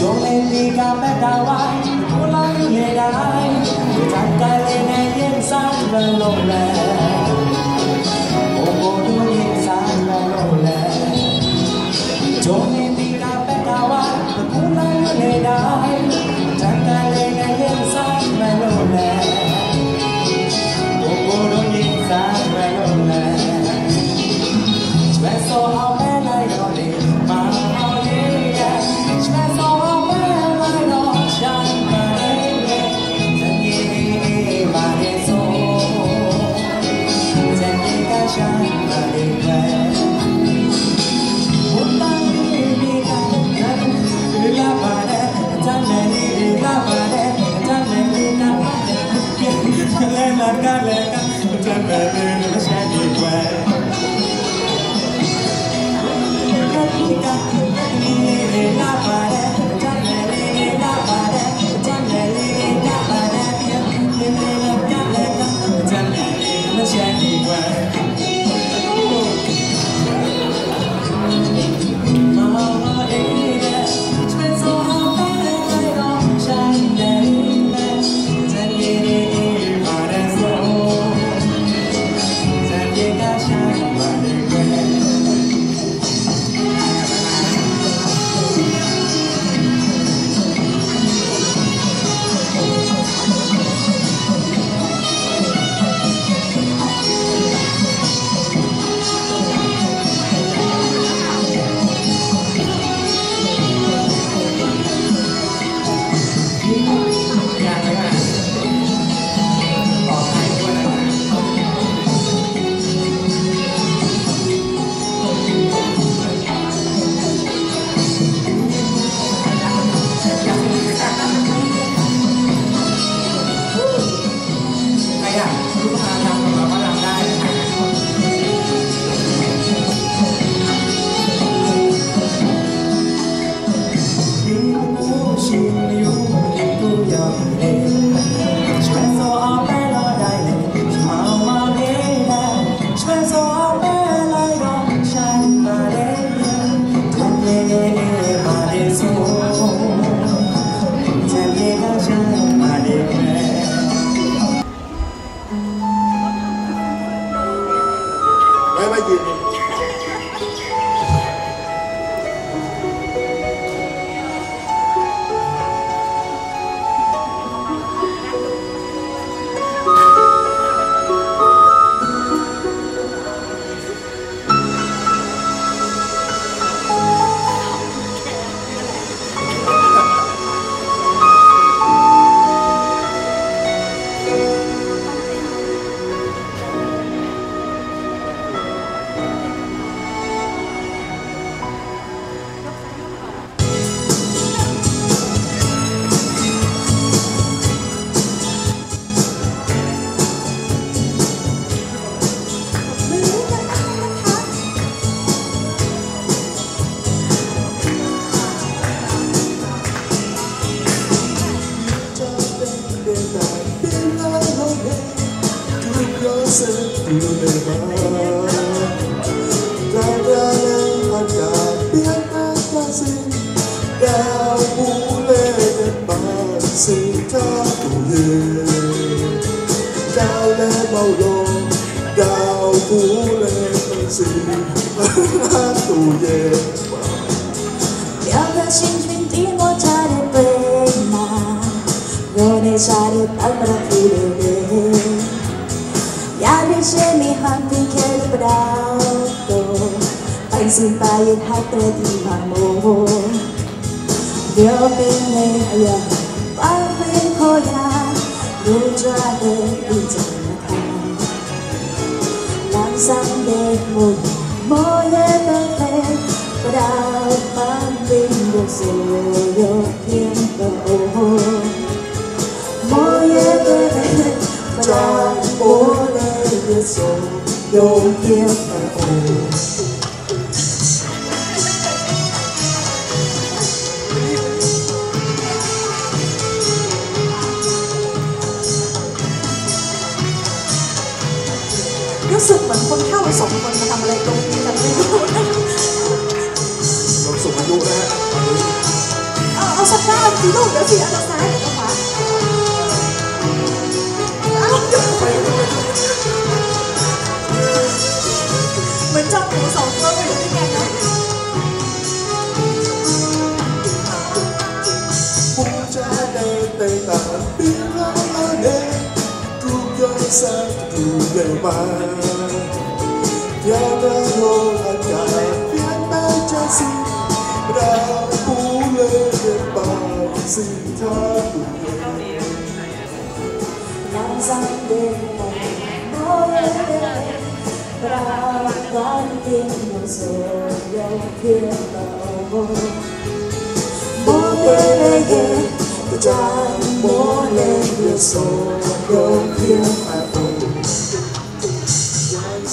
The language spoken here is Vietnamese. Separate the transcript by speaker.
Speaker 1: Thank you. September.
Speaker 2: xin cho hiền cao lê màu lô
Speaker 3: cao phú lê xin hát tù về
Speaker 4: Yada shinjin timo chare prema Gone chare tamra pure xin bay hai tay thì mà mồ Điều bên này là bao bên khô nhà Đủ cho đến đi chẳng là thang Làm sáng đẹp mùi môi hết bên thề rồi yêu thiên cầu
Speaker 5: Cứ รู้สึกเหมือนคนเข้าสองคนมาทำอะไรตรงนี้กันไม่รู้
Speaker 3: เราสูงอายุนะฮะ
Speaker 5: เอาเอาสักหน้าสีลูกเดี๋ยวสีอันซ้ายเดี๋ย
Speaker 3: ye ma Tiada ho aka tiada jasi ra pu le de pa si tha tu ye
Speaker 4: Nang sang đêm mộng mơ Ra con tim một rồi dấu kia đầu Mô bê ghê Chan mô lên đưa sổ kia